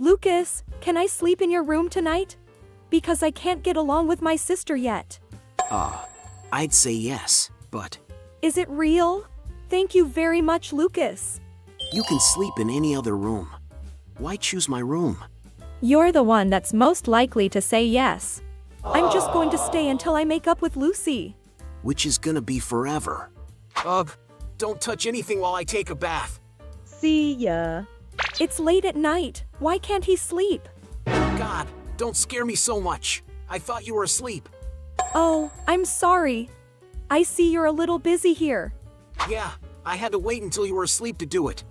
Lucas, can I sleep in your room tonight? Because I can't get along with my sister yet. Uh, I'd say yes, but Is it real? Thank you very much, Lucas. you can sleep in any other room. Why choose my room? You're the one that's most likely to say yes. I'm just going to stay until I make up with Lucy. Which is gonna be forever. Ugh, don't touch anything while I take a bath. See ya. It's late at night. Why can't he sleep? God, don't scare me so much. I thought you were asleep. Oh, I'm sorry. I see you're a little busy here. Yeah, I had to wait until you were asleep to do it.